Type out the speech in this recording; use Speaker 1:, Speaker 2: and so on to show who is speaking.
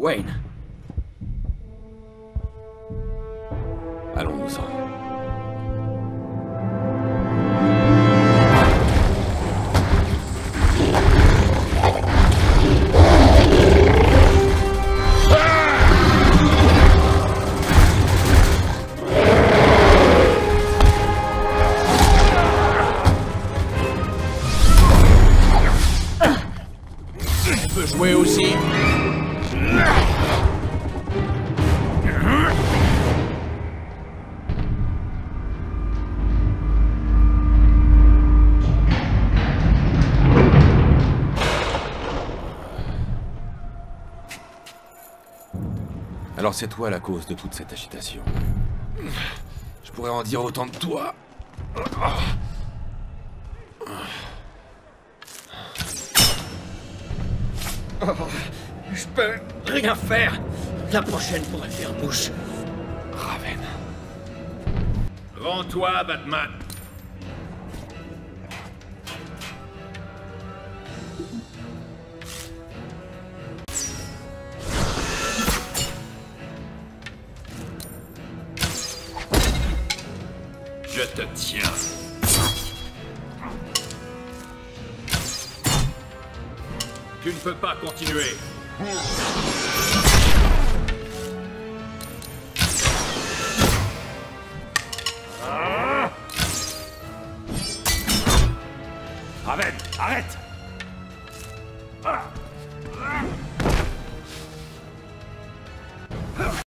Speaker 1: Wayne. Allons-nous-en.
Speaker 2: On peut jouer aussi
Speaker 1: Alors c'est toi la cause de toute cette agitation. Je pourrais en dire autant de toi.
Speaker 2: Je peux rien faire. La prochaine pourrait faire mouche.
Speaker 1: Raven.
Speaker 2: Rends-toi, Batman. Je te tiens. Tu ne peux pas continuer.
Speaker 3: Raven, arrête. Ah. ah.